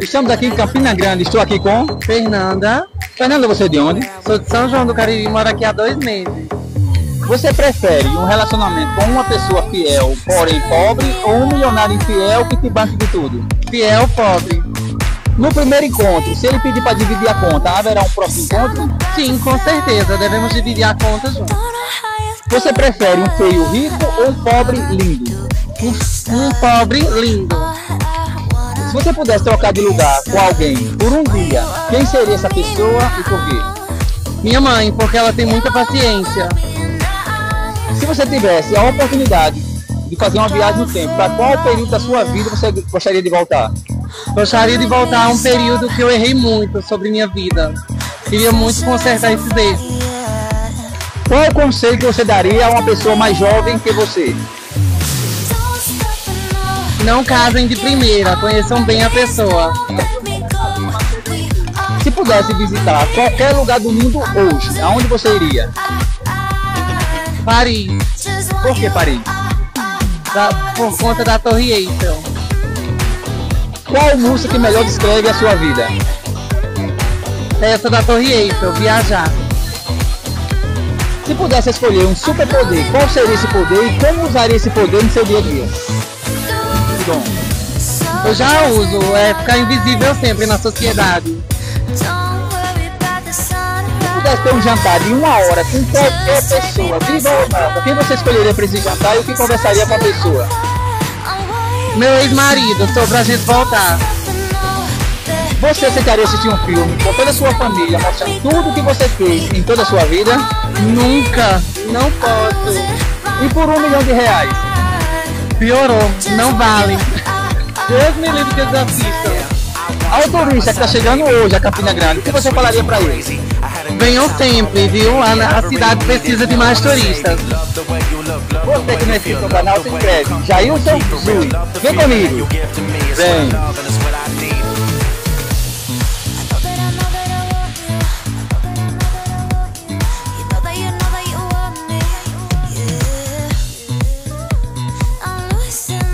Estamos aqui em Campina Grande, estou aqui com Fernanda, Fernanda, você é de onde? sou de São João do Cariri, moro aqui há dois meses. Você prefere um relacionamento com uma pessoa fiel, porém pobre, ou um milionário infiel que te banque de tudo? Fiel, pobre. No primeiro encontro, se ele pedir para dividir a conta, haverá um próximo encontro? Sim, com certeza, devemos dividir a conta juntos. Você prefere um feio rico ou um pobre lindo? Um, um pobre lindo. Se você pudesse trocar de lugar com alguém por um dia, quem seria essa pessoa e por quê? Minha mãe, porque ela tem muita paciência. Se você tivesse a oportunidade de fazer uma viagem no tempo, para qual período da sua vida você gostaria de voltar? Gostaria de voltar a um período que eu errei muito sobre minha vida. Queria muito consertar esses erros. Qual é o conselho que você daria a uma pessoa mais jovem que você? Não casem de primeira, conheçam bem a pessoa. Se pudesse visitar qualquer lugar do mundo hoje, aonde você iria? Paris, Por que Paris? da- por conta da Torre Eiffel. Qual música que melhor descreve a sua vida? Essa da Torre Eiffel, viajar. Se pudesse escolher um superpoder, qual seria esse poder e como usaria esse poder no seu dia a dia? Eu já uso, é ficar invisível sempre na sociedade. se pudesse ter um jantar de uma hora com qualquer pessoa, viva ou quem você escolheria para esse jantar e o que conversaria com a pessoa? Meu ex-marido, sobre a gente voltar. Você aceitaria assistir um filme com toda a sua família, mostrando tudo o que você fez em toda a sua vida? Nunca, não posso. E por um milhão de reais? Piorou, não vale. Deus me livre que eles assistam. Ao turista que está chegando hoje a Campina Grande, o que você falaria para ele? Venham sempre, viu? A, a cidade precisa de mais turistas. Você que não é inscrito no canal, se inscreve. Jailson Zui. Vem comigo. Vem.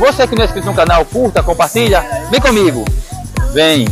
Você que não é inscrito no canal, curta, compartilha. Vem comigo. Vem.